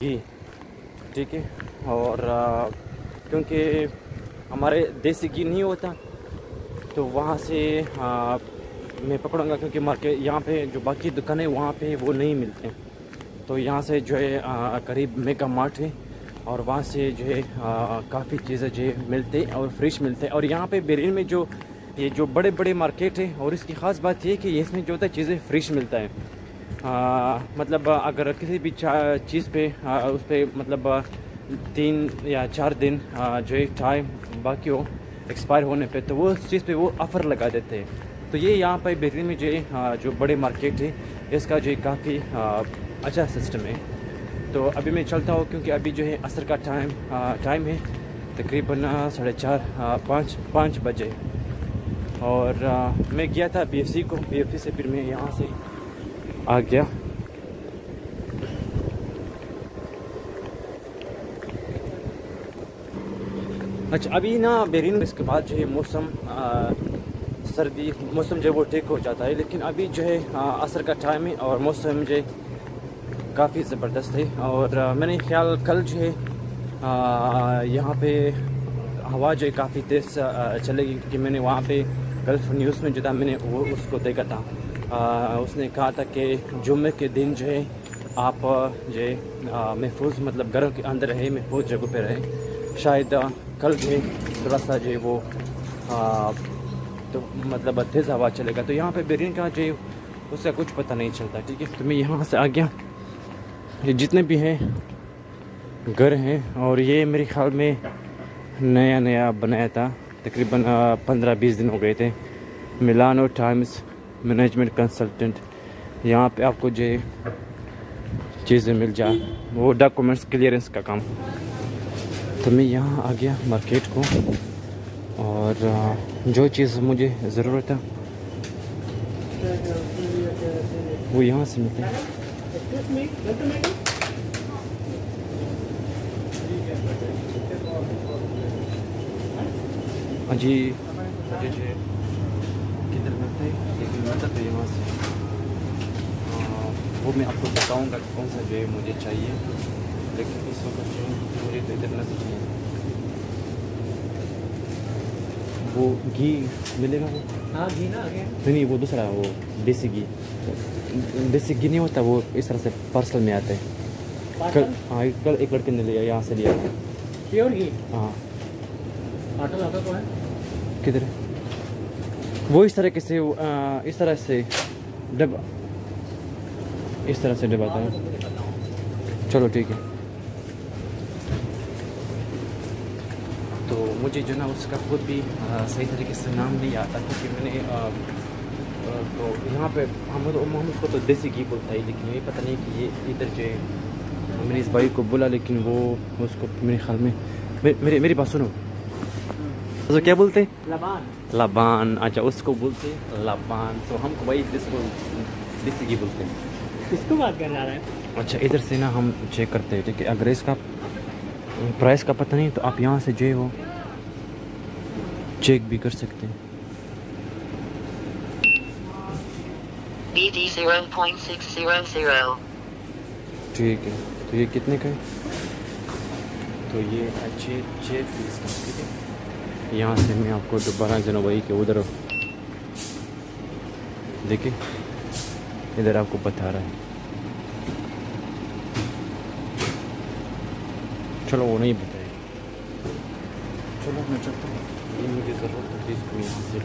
घी ठीक है। और क्योंकि हमारे देसी घी नहीं होता तो वहाँ से आ, मैं पकड़ूँगा क्योंकि मार्केट यहाँ पे जो बाकी दुकानें वहाँ पे वो नहीं मिलते तो यहाँ से जो है करीब मेगा मार्ट है और वहाँ से जो है काफ़ी चीज़ें जो है मिलते और फ्रेश मिलते हैं। और यहाँ पे बेरिन में जो ये जो बड़े बड़े मार्केट है और इसकी ख़ास बात ये है कि इसमें जो होता है चीज़ें फ्रेश मिलता है। मतलब अगर किसी भी चीज़ पे आ, उस पर मतलब तीन या चार दिन आ, जो है टाइम बाकी हो एक्सपायर होने पे तो वो उस चीज़ पे वो ऑफ़र लगा देते हैं। तो ये यहाँ पर बेहतरीन में जो जो बड़े मार्केट है इसका जो काफ़ी अच्छा सिस्टम है। तो अभी मैं चलता हूँ क्योंकि अभी जो है असर का टाइम टाइम है तकरीबन साढ़े चार पाँच पाँच बजे। और मैं गया था बीएफसी को बीएफसी से फिर मैं यहाँ से आ गया। अच्छा अभी ना बेरिन इसके बाद जो है मौसम सर्दी मौसम जो है वो ठीक हो जाता है लेकिन अभी जो है असर का टाइम है और मौसम जो काफ़ी ज़बरदस्त है। और आ, मैंने ख्याल कल जो है यहाँ पे हवा जो है काफ़ी तेज़ चलेगी क्योंकि मैंने वहाँ पे गल्फ न्यूज़ में जो था मैंने वो उसको देखा था। उसने कहा था कि जुम्मे के दिन जो है आप जो महफूज मतलब घरों के अंदर रहे महफूज जगह पे रहे। शायद कल जो है थोड़ा सा जो वो आ, तो मतलब तेज़ हवा चलेगा। तो यहाँ पे बेरिन का जो उसका कुछ पता नहीं चलता ठीक है? तो मैं यहाँ से आ गया ये जितने भी हैं घर हैं और ये मेरे ख्याल में नया नया बनाया था। तकरीबन पंद्रह बीस दिन हो गए थे। मिलानो टाइम्स मैनेजमेंट कंसल्टेंट यहाँ पे आपको जो चीज़ें मिल जाए वो डॉक्यूमेंट्स क्लियरेंस का काम। तो मैं यहाँ आ गया मार्केट को, और जो चीज़ मुझे ज़रूरत है, वो यहाँ से मिलते हैं। जो किधर मिलते हैं? मिलता तो यहाँ से वो मैं आपको बताऊँगा कि कौन सा जो है मुझे चाहिए। लेकिन इस वक्त जो मुझे तो इधर नज़र चाहिए। वो घी मिलेगा वो? हाँ घी ना आगे। नहीं नहीं वो दूसरा वो देसी घी। देसी घी नहीं होता वो इस तरह से पार्सल में आते हैं। कल हाँ कल एक लड़के ने लिया यहाँ से लिया। प्योर घी? हाँ। आपका कौन है। किधर वो इस तरह से इस तरह से डब इस तरह से डबाता है। चलो ठीक है। तो मुझे जो ना उसका खुद भी आ, सही तरीके से नाम नहीं आता क्योंकि मैंने आ, तो यहाँ पे हम हम उसको तो देसी घी बोलता है लेकिन ये पता नहीं कि ये इधर जो मैंने इस भाई को बोला लेकिन वो उसको मेरे ख्याल में मेरे मेरी बात सुनो। तो क्या बोलते हैं? लबान। लबान। अच्छा उसको बोलते हैं लबान। तो हमको भाई जिसको देसी घी बोलते हैं। किसको बात कर रहा है। अच्छा इधर से ना हम चेक करते हैं ठीक है? अगर इसका प्राइस का पता नहीं तो आप यहाँ से जो है वो चेक भी कर सकते हैं। ठीक है। तो ये कितने का है? तो ये अच्छे छः पीस का ठीक है? यहाँ से मैं आपको दोबारा जनवरी के उधर देखिए इधर आपको बता रहा है। चलो वो नहीं बताए चलो मैं चलता हूँ। ये मुझे ज़रूरत है इसको यहाँ से